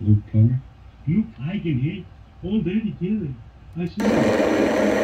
Luke Plummer? Luke, I can hit all day together. I see.